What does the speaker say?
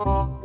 Oh.